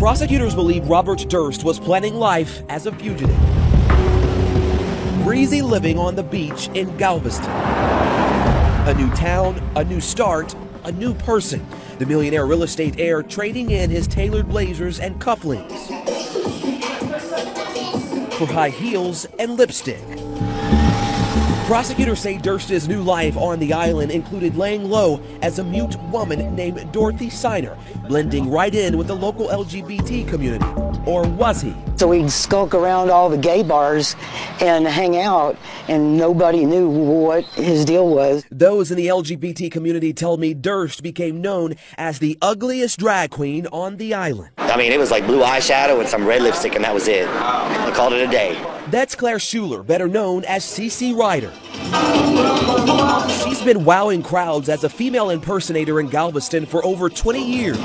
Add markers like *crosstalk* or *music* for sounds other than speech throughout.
Prosecutors believe Robert Durst was planning life as a fugitive. Breezy living on the beach in Galveston. A new town, a new start, a new person. The millionaire real estate heir trading in his tailored blazers and cufflinks for high heels and lipstick. Prosecutors say Durst's new life on the island included laying low as a mute woman named Dorothy Ciner, blending right in with the local LGBT community. Or was he? So we'd skulk around all the gay bars and hang out, and nobody knew what his deal was. Those in the LGBT community tell me Durst became known as the ugliest drag queen on the island. I mean, it was like blue eyeshadow and some red lipstick, and that was it. I called it a day. That's Claire Schuler, better known as CC Rider. She's been wowing crowds as a female impersonator in Galveston for over 20 years.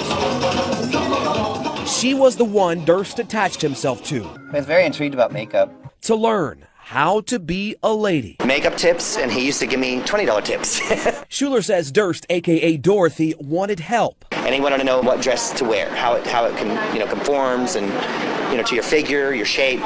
She was the one Durst attached himself to. I was very intrigued about makeup. To learn how to be a lady. Makeup tips, and he used to give me $20 tips. *laughs* Schuler says Durst, aka Dorothy, wanted help. And he wanted to know what dress to wear, how it, how it can, you know, conforms and, you know, to your figure, your shape.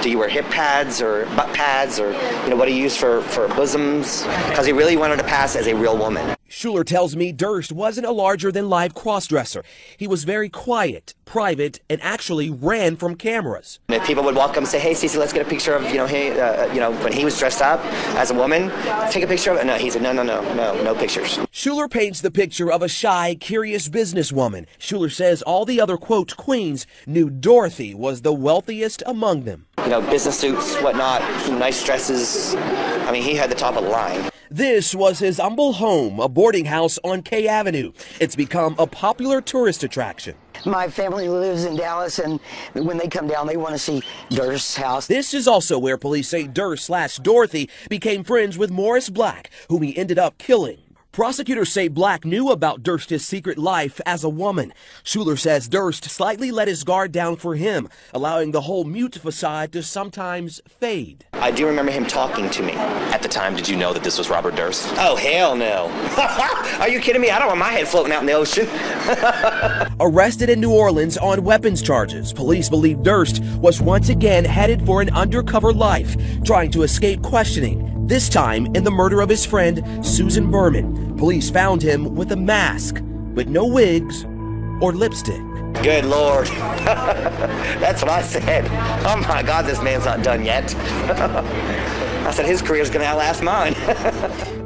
Do you wear hip pads or butt pads or, you know, what do you use for, for bosoms? Because he really wanted to pass as a real woman. Schuler tells me Durst wasn't a larger than life crossdresser. He was very quiet, private, and actually ran from cameras. If people would walk up and say, "Hey, Cece, let's get a picture of you know, hey, uh, you know, when he was dressed up as a woman, take a picture of it." No, he said, "No, no, no, no, no pictures." Schuler paints the picture of a shy, curious businesswoman. Schuler says all the other quote queens knew Dorothy was the wealthiest among them. You know, business suits, whatnot, nice dresses. I mean, he had the top of the line. This was his humble home, a boarding house on K Avenue. It's become a popular tourist attraction. My family lives in Dallas, and when they come down, they want to see Durst's house. This is also where police say Durst slash Dorothy became friends with Morris Black, whom he ended up killing. Prosecutors say Black knew about Durst's secret life as a woman. Schuler says Durst slightly let his guard down for him, allowing the whole mute facade to sometimes fade. I do remember him talking to me. At the time, did you know that this was Robert Durst? Oh, hell no. *laughs* Are you kidding me? I don't want my head floating out in the ocean. *laughs* Arrested in New Orleans on weapons charges, police believe Durst was once again headed for an undercover life, trying to escape questioning this time in the murder of his friend Susan Berman. Police found him with a mask, but no wigs or lipstick. Good Lord. *laughs* That's what I said. Oh my God, this man's not done yet. *laughs* I said his career's going to outlast mine. *laughs*